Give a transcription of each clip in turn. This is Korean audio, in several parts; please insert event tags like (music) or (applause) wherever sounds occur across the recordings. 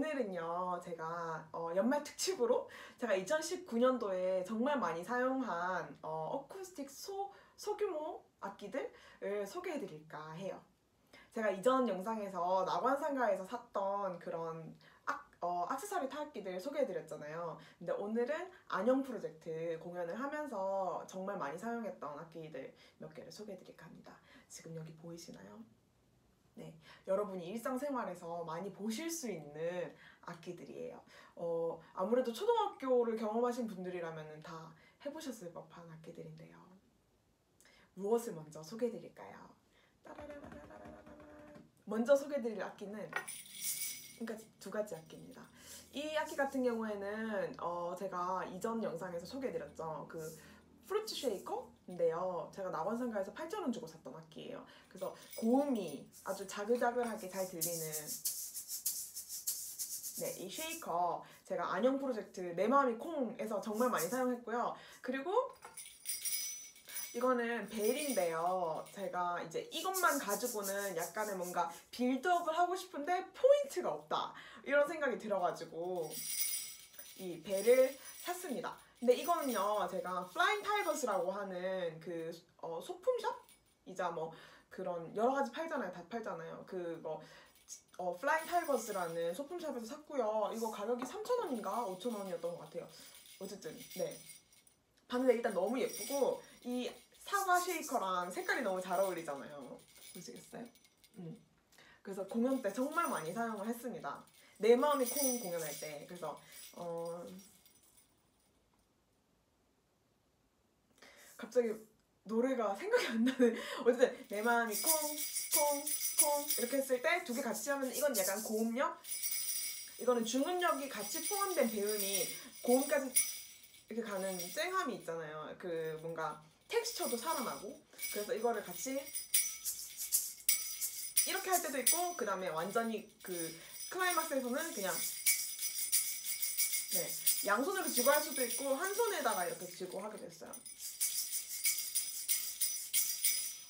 오늘은요 제가 어, 연말 특집으로 제가 2019년도에 정말 많이 사용한 어, 어쿠스틱 소, 소규모 악기들을 소개해드릴까 해요. 제가 이전 영상에서 낙원상가에서 샀던 그런 악, 어, 악세사리 타악기들 소개해드렸잖아요. 근데 오늘은 안녕 프로젝트 공연을 하면서 정말 많이 사용했던 악기들 몇 개를 소개해드릴까 합니다. 지금 여기 보이시나요? 네, 여러분이 일상생활에서 많이 보실 수 있는 악기들이에요. 어, 아무래도 초등학교를 경험하신 분들이라면 다 해보셨을 법한 악기들인데요. 무엇을 먼저 소개해드릴까요? 먼저 소개해드릴 악기는 그러니까 두 가지 악기입니다. 이 악기 같은 경우에는 어, 제가 이전 영상에서 소개해드렸죠. 그 프루츠 쉐이커인데요. 제가 낙원상가에서 8,000원 주고 샀던 악기예요. 그래서 고음이 아주 자글자글하게 잘 들리는 네, 이 쉐이커 제가 안녕 프로젝트 내 마음이 콩에서 정말 많이 사용했고요. 그리고 이거는 벨인데요. 제가 이제 이것만 가지고는 약간의 뭔가 build up을 하고 싶은데 포인트가 없다. 이런 생각이 들어가지고 이 벨을 샀습니다. 근데 이거는요, 제가 Flying Tigers라고 하는 그 어, 소품샵이자 뭐 그런 여러 가지 팔잖아요. 다 팔잖아요. 그뭐 어, Flying Tigers라는 소품샵에서 샀고요. 이거 가격이 3,000원인가 5,000원이었던 것 같아요. 어쨌든 네. 봤는데 일단 너무 예쁘고 이 사과 쉐이커랑 색깔이 너무 잘 어울리잖아요. 보시겠어요? 음. 그래서 공연 때 정말 많이 사용을 했습니다. 내 마음이 콩 공연할 때. 그래서 어 갑자기 노래가 생각이 안 나는 (laughs) 어쨌든 내 마음이 콩콩콩 이렇게 했을 때 두 개 같이 하면 이건 약간 고음역? 이거는 중음력이 같이 포함된 배음이 고음까지 이렇게 가는 쨍함이 있잖아요. 그 뭔가 텍스처도 살아나고. 그래서 이거를 같이 이렇게 할 때도 있고 그 다음에 완전히 그 클라이막스에서는 그냥 네 양손으로 쥐고 할 수도 있고 한 손에다가 이렇게 쥐고 하게 됐어요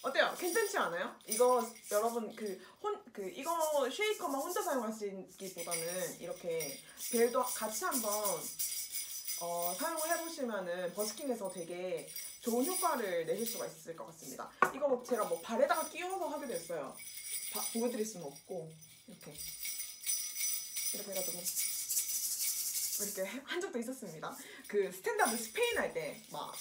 어때요? 괜찮지 않아요? 이거 여러분 그 혼 그 이거 쉐이커만 혼자 사용하시기보다는 이렇게 벨도 같이 한번 어, 사용을 해보시면은 버스킹에서 되게 좋은 효과를 내실 수가 있을 것 같습니다. 이거 뭐 제가 뭐 발에다가 끼워서 하기도 했어요. 바, 보여드릴 수는 없고 이렇게 이렇게 해가지고 이렇게 한 적도 있었습니다. 그 스탠다드 스페인 할 때 막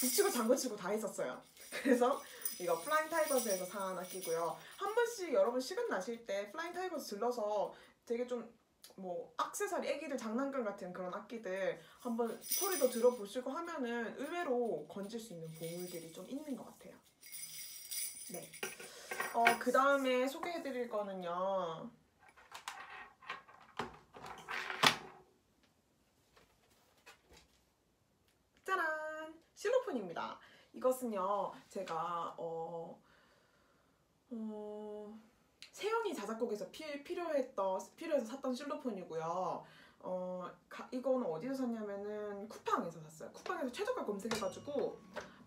북치고 장구치고 다 했었어요. 그래서 이거 Flying Tigers에서 산 악기고요. 한 번씩 여러분 시간 나실 때 Flying Tigers 들러서 되게 좀 뭐 악세사리 애기들 장난감 같은 그런 악기들 한번 소리도 들어보시고 하면은 의외로 건질 수 있는 보물들이 좀 있는 것 같아요. 네. 어, 그 다음에 소개해드릴 거는요. 짜란! 실로폰입니다. 이것은요, 제가, 어, 어, 세영이 자작곡에서 피, 필요했던, 필요해서 샀던 실로폰이고요. 어, 가, 이거는 어디서 샀냐면은 쿠팡에서 샀어요. 쿠팡에서 최저가 검색해가지고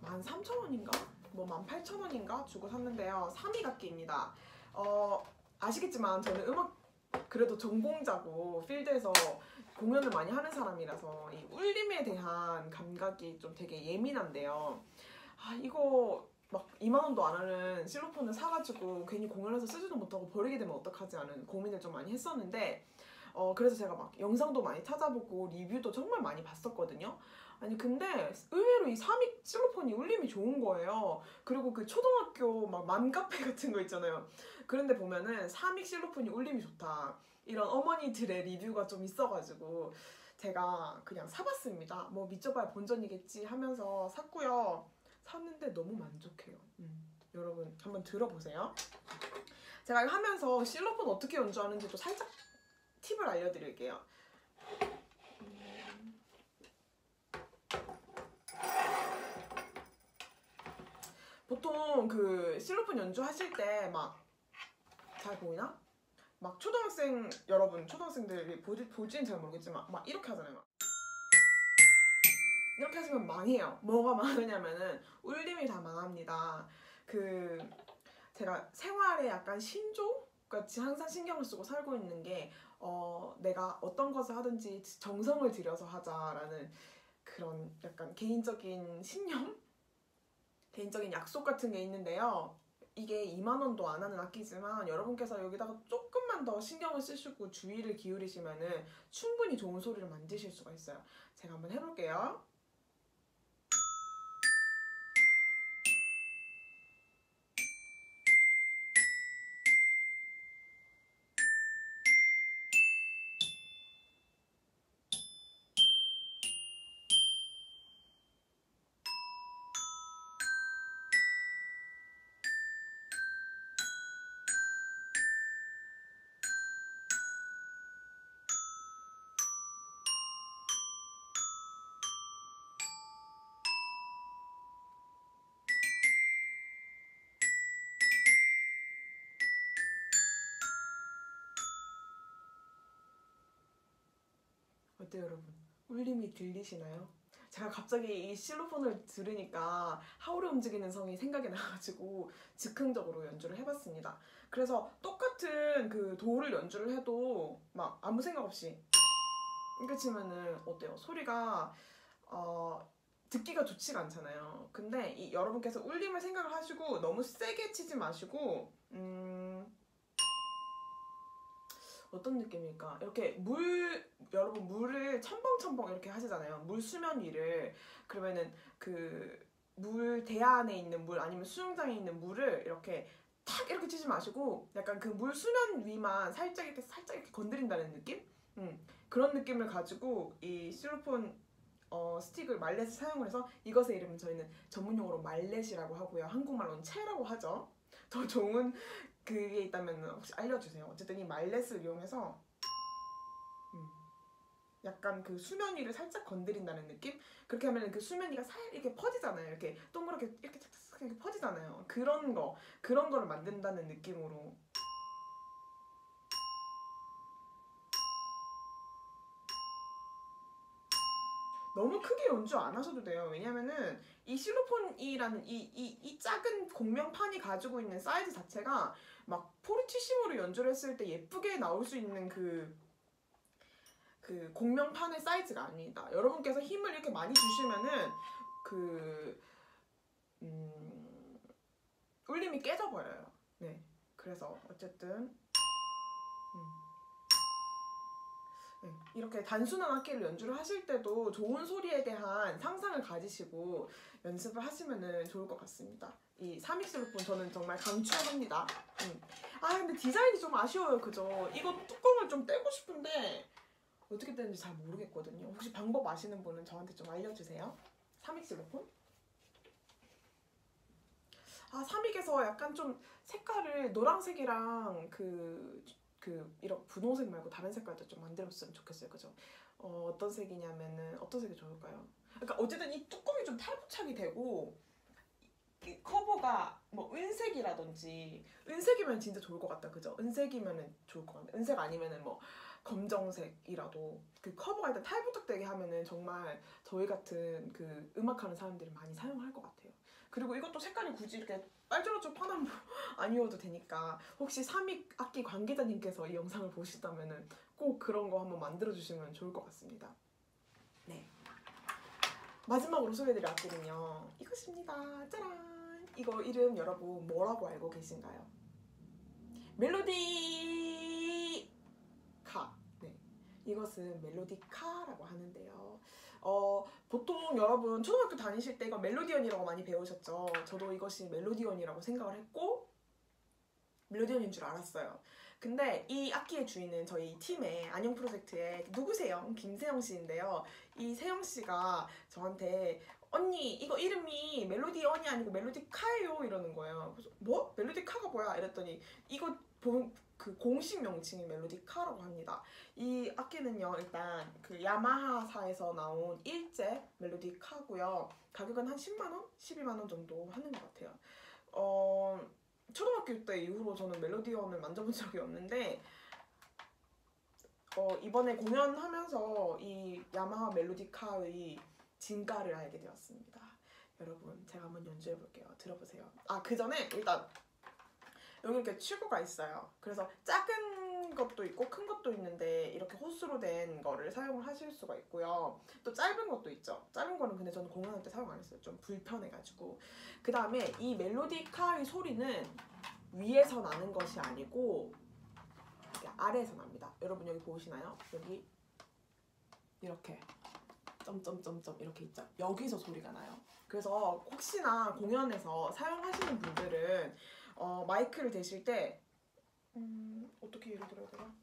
13,000원인가? 뭐 18,000원인가? 주고 샀는데요. 3위 각기입니다. 어, 아시겠지만 저는 음악 그래도 전공자고 필드에서 공연을 많이 하는 사람이라서 이 울림에 대한 감각이 좀 되게 예민한데요. 아 이거 막 2만 원도 안 하는 실로폰을 사가지고 괜히 공연에서 쓰지도 못하고 버리게 되면 어떡하지 하는 고민을 좀 많이 했었는데 어 그래서 제가 막 영상도 많이 찾아보고 리뷰도 정말 많이 봤었거든요. 아니 근데 의외로 이 사믹 실로폰이 울림이 좋은 거예요. 그리고 그 초등학교 막 맘카페 (laughs) 같은 거 있잖아요. 그런데 보면은 사믹 실로폰이 울림이 좋다. 이런 어머니들의 리뷰가 좀 있어가지고 제가 그냥 사봤습니다. 뭐 밑져봐야 본전이겠지 하면서 샀고요. 샀는데 너무 만족해요. 음, 여러분 한번 들어보세요. 제가 하면서 실로폰 어떻게 연주하는지도 살짝 팁을 알려드릴게요. 음. 보통 그 실로폰 연주하실 때 막 잘 보이나? 막 초등학생 여러분 초등학생들이 보지, 보지는 잘 모르겠지만 막 이렇게 하잖아요. 막. 이렇게 하시면 망해요. 뭐가 망하냐면은 울림이 다 망합니다. 그 제가 생활에 약간 신조 같이 항상 신경을 쓰고 살고 있는 게 어, 어, 내가 어떤 것을 하든지 정성을 들여서 하자라는 그런 약간 개인적인 신념? 개인적인 약속 같은 게 있는데요. 이게 2만 원도 안 하는 악기지만 여러분께서 여기다가 조금만 더 신경을 쓰시고 주의를 기울이시면은 충분히 좋은 소리를 만드실 수가 있어요. 제가 한번 해볼게요. 어때요, 여러분? 울림이 들리시나요? 제가 갑자기 이 실로폰을 들으니까 하울의 움직이는 성이 생각이 나가지고 즉흥적으로 연주를 해봤습니다. 그래서 똑같은 그 도를 연주를 해도 막 아무 생각 없이 이렇게 치면은 어때요? 소리가 어, 듣기가 좋지가 않잖아요. 근데 이 여러분께서 울림을 생각을 하시고 너무 세게 치지 마시고 음, 어떤 느낌일까? 이렇게 물 여러분 물을 첨벙첨벙 이렇게 하시잖아요. 물 수면 위를 그러면은 그 물 대야 안에 있는 물 아니면 수영장에 있는 물을 이렇게 탁 이렇게 치지 마시고 약간 그 물 수면 위만 살짝 이렇게 살짝 이렇게 건드린다는 느낌? 음, 그런 느낌을 가지고 이 실로폰 어, 스틱을 말렛을 사용을 해서 이것의 이름은 저희는 전문용어로 말렛이라고 하고요. 한국말로는 채라고 하죠. 더 좋은 그게 있다면 혹시 알려주세요. 어쨌든 이 말렛을 이용해서 음, 약간 그 수면 위를 살짝 건드린다는 느낌? 그렇게 하면 그 수면 위가 살 이렇게 퍼지잖아요. 이렇게 동그랗게 이렇게 착착 이렇게 퍼지잖아요. 그런 거 그런 거를 만든다는 느낌으로 너무 크게 연주 안 하셔도 돼요. 왜냐면은 이 실로폰이라는 이, 이, 이 작은 공명판이 가지고 있는 사이즈 자체가 막 포르티시모로 연주를 했을 때 예쁘게 나올 수 있는 그, 그 공명판의 사이즈가 아닙니다. 여러분께서 힘을 이렇게 많이 주시면은 그, 음, 울림이 깨져버려요. 네. 그래서 어쨌든, 음. 네, 이렇게 단순한 악기를 연주를 하실 때도 좋은 소리에 대한 상상을 가지시고 연습을 하시면 좋을 것 같습니다. 이 사믹스로폰 저는 정말 강추합니다. 음. 아 근데 디자인이 좀 아쉬워요, 그죠? 이거 뚜껑을 좀 떼고 싶은데 어떻게 되는지 잘 모르겠거든요. 혹시 방법 아시는 분은 저한테 좀 알려주세요. 사믹스로폰? 아 사믹에서 약간 좀 색깔을 노란색이랑 그, 그 이런 분홍색 말고 다른 색깔도 좀 만들었으면 좋겠어요, 그죠? 어, 어떤 색이냐면은 어떤 색이 좋을까요? 그러니까 어쨌든 이 뚜껑이 좀 탈부착이 되고 이 커버가 뭐 은색이라든지 은색이면 진짜 좋을 것 같다, 그죠? 은색이면은 좋을 것 같아. 은색 아니면은 뭐 검정색이라도 그 커버가 일단 탈부착되게 하면은 정말 저희 같은 그 음악하는 사람들이 많이 사용할 것 같아요. 그리고 이것도 색깔이 굳이 이렇게 빨주노초 파란 (laughs) 아니어도 되니까 혹시 삼익 악기 관계자님께서 이 영상을 보신다면은 꼭 그런 거 한번 만들어 주시면 좋을 것 같습니다. 네. 마지막으로 소개해드릴 악기는요. 이것입니다. 짜란! 이거 이름 여러분 뭐라고 알고 계신가요? 멜로디 카. 네. 이것은 멜로디카라고 하는데요. 어, 보통 여러분 초등학교 다니실 때 이거 멜로디언이라고 많이 배우셨죠. 저도 이것이 멜로디언이라고 생각을 했고 멜로디언인 줄 알았어요. 근데 이 악기의 주인은 저희 팀의 안녕 프로젝트의 누구세요? 김세영 씨인데요. 이 세영 씨가 저한테 언니 이거 이름이 멜로디 언이 아니고 멜로디 카예요 이러는 거예요. 그래서 뭐? 멜로디 카가 뭐야? 이랬더니 이거 보, 그 공식 명칭이 멜로디카라고 합니다. 이 악기는요 일단 그 야마하사에서 나온 일제 멜로디카고요. 가격은 한 10만 원, 12만 원 정도 하는 것 같아요. 어 초등학교 때 이후로 저는 멜로디언을 만져본 적이 없는데 어, 이번에 공연하면서 이 야마하 멜로디카의 진가를 알게 되었습니다. 여러분 제가 한번 연주해 볼게요. 들어보세요. 아 그 전에 일단 여기 이렇게 튜브가 있어요. 그래서 작은 것도 있고 큰 것도 있는데 이렇게 호 소스로 된 거를 사용을 하실 수가 있고요. 또 짧은 것도 있죠. 짧은 거는 근데 저는 공연할 때 사용 안 했어요. 좀 불편해가지고. 그 다음에 이 멜로디카의 소리는 위에서 나는 것이 아니고 아래에서 납니다. 여러분 여기 보이시나요? 여기 이렇게 점점점점 이렇게 있죠. 여기서 소리가 나요. 그래서 혹시나 공연에서 사용하시는 분들은 어, 마이크를 대실 때 음, 어떻게 예를 들어야 되나?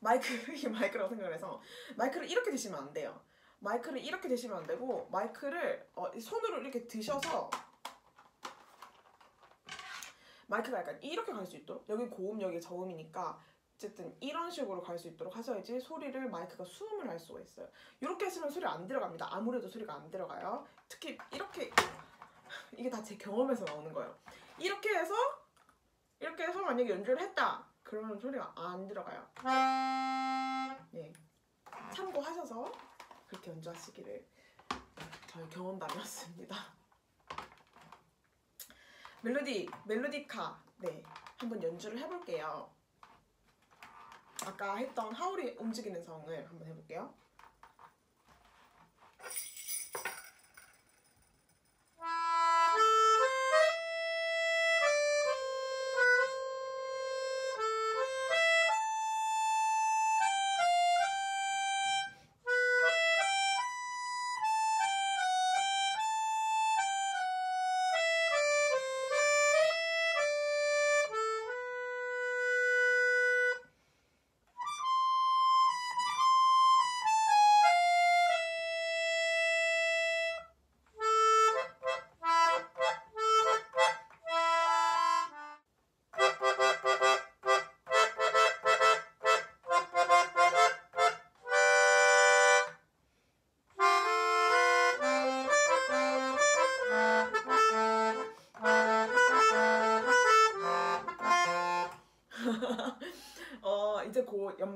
마이크 (laughs) 이 마이크라고 생각을 해서 마이크를 이렇게 드시면 안 돼요. 마이크를 이렇게 드시면 안 되고 마이크를 어, 이 손으로 이렇게 드셔서 마이크가 약간 이렇게 갈 수 있도록 여기 고음 여기 저음이니까 어쨌든 이런 식으로 갈 수 있도록 하셔야지 소리를 마이크가 수음을 할 수가 있어요. 이렇게 하시면 소리 안 들어갑니다. 아무래도 소리가 안 들어가요. 특히 이렇게 이게 다 제 경험에서 나오는 거예요. 이렇게 해서 이렇게 해서 만약에 연주를 했다 그러면 소리가 안 들어가요. 예, 참고하셔서 그렇게 연주하시기를 저의 경험담이었습니다. 멜로디 멜로디카 네 한번 연주를 해볼게요. 아까 했던 하울이 움직이는 성을 한번 해볼게요.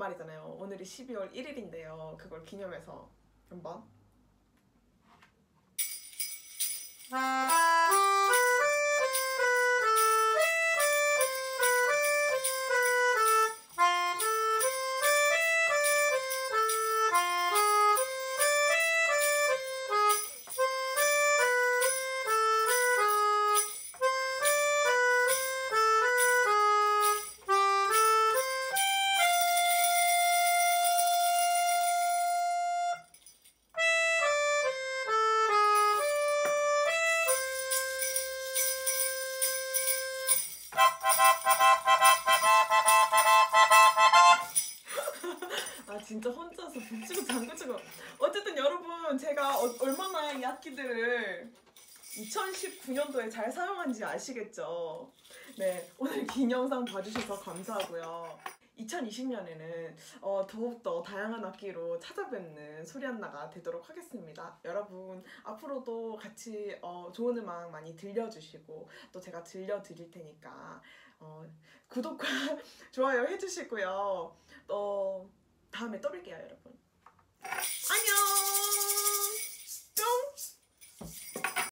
말이잖아요. 오늘이 12월 1일인데요. 그걸 기념해서 진짜 혼자서 (laughs) 북치고 장구치고 어쨌든 여러분 제가 어- 얼마나 이 악기들을 2019년도에 잘 사용한지 아시겠죠? 네 오늘 긴 영상 봐주셔서 감사하고요. 2020년에는 어, 더욱더 다양한 악기로 찾아뵙는 소리안나가 되도록 하겠습니다. 여러분 앞으로도 같이 어, 좋은 음악 많이 들려주시고 또 제가 들려드릴 테니까 어, 구독과 (laughs) 좋아요 해주시고요. 어, 다음에 또 뵐게요, 여러분. 안녕!